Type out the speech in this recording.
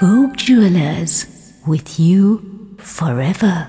Vogue Jewelers with you forever.